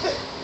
sick.